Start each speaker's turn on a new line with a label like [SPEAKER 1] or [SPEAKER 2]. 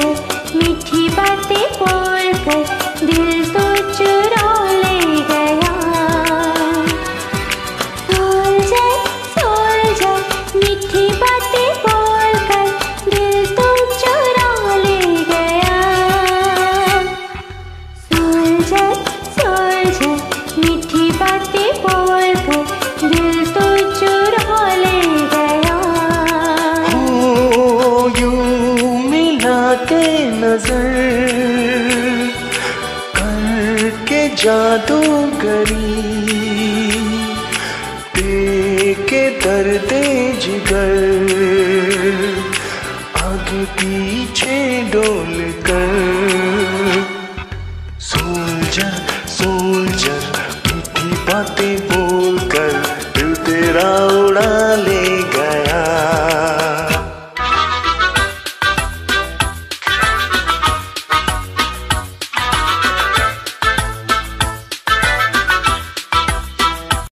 [SPEAKER 1] मीठी बातें बोल कर दिल तो चुरा गया। सोल्जर सोल्जर मीठी बातें बोल कर दिल तो चुरा ले गया सोल्जर सोल्जर मीठी बातें
[SPEAKER 2] जादूगरी। देखे के दर्द जिगर। आगे पीछे डोल कर। सोल्जर सोल्जर, मीठी बातें बोल कर दिल तेरा उड़ा